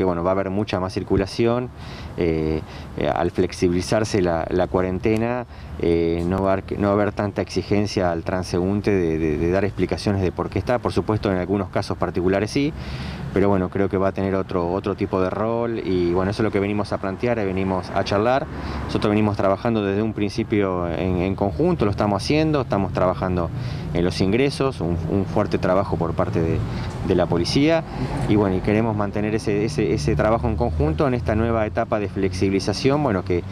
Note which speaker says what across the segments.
Speaker 1: que bueno, va a haber mucha más circulación. Eh, eh, al flexibilizarse la, cuarentena, eh, no, va a haber, tanta exigencia al transeúnte de, dar explicaciones de por qué está. Por supuesto, en algunos casos particulares sí, pero bueno, creo que va a tener otro, otro tipo de rol y bueno, eso es lo que venimos a plantear, venimos a charlar. Nosotros venimos trabajando desde un principio en, conjunto, lo estamos haciendo, estamos trabajando en los ingresos, un, fuerte trabajo por parte de, la policía y bueno, y queremos mantener ese trabajo en conjunto en esta nueva etapa de flexibilización, bueno, que,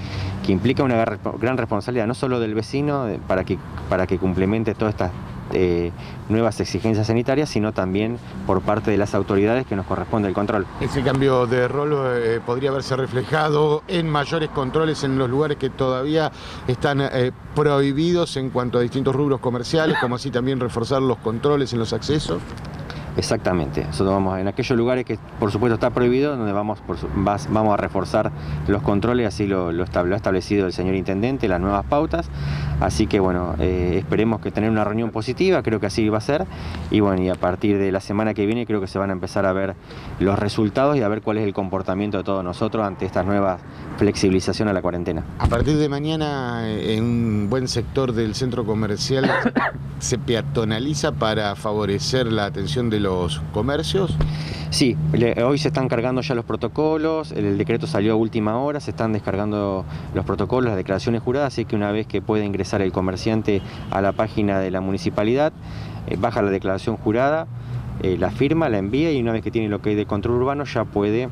Speaker 1: implica una gran responsabilidad, no solo del vecino para que, para que complemente todas estas eh, nuevas exigencias sanitarias, sino también por parte de las autoridades que nos corresponde el control.
Speaker 2: Ese cambio de rol eh, podría haberse reflejado en mayores controles en los lugares que todavía están eh, prohibidos en cuanto a distintos rubros comerciales, como así también reforzar los controles en los accesos.
Speaker 1: Exactamente, nosotros vamos en aquellos lugares que por supuesto está prohibido, donde vamos, vamos a reforzar los controles, así lo, lo, ha establecido el señor Intendente, las nuevas pautas, así que bueno, eh, esperemos que tener una reunión positiva, creo que así va a ser, y bueno, y a partir de la semana que viene creo que se van a empezar a ver los resultados y a ver cuál es el comportamiento de todos nosotros ante estas nuevas flexibilización a la cuarentena.
Speaker 2: A partir de mañana, en un buen sector del centro comercial, ¿se peatonaliza para favorecer la atención de los comercios?
Speaker 1: Sí, hoy se están cargando ya los protocolos, el decreto salió a última hora, se están descargando los protocolos, las declaraciones juradas, así que una vez que puede ingresar el comerciante a la página de la municipalidad, eh, baja la declaración jurada, eh, la firma, la envía y una vez que tiene lo que hay de control urbano ya puede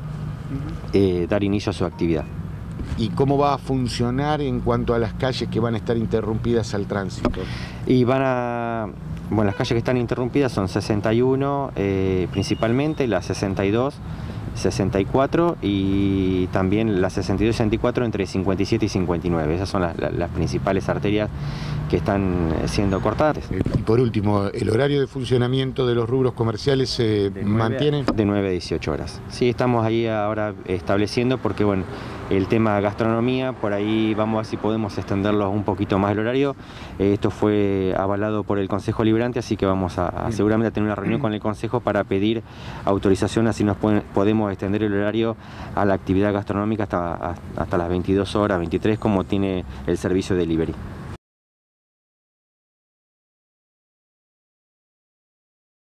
Speaker 1: eh, dar inicio a su actividad
Speaker 2: y cómo va a funcionar en cuanto a las calles que van a estar interrumpidas al tránsito.
Speaker 1: Y van a, bueno, las calles que están interrumpidas son 61 eh, principalmente, las 62 64 y también la 62 y 64 entre 57 y 59. Esas son las, principales arterias que están eh, siendo cortadas.
Speaker 2: Y por último, ¿el horario de funcionamiento de los rubros comerciales se mantiene?
Speaker 1: De 9 a 18 horas. Sí, estamos ahí ahora estableciendo porque, bueno, el tema gastronomía, por ahí vamos a ver si podemos extenderlo un poquito más el horario. Eh, esto fue avalado por el Consejo Liberante, así que vamos a, seguramente a tener una reunión con el Consejo para pedir autorización, así nos podemos extender el horario a la actividad gastronómica hasta, hasta las 22 horas, 23, como tiene el servicio de delivery.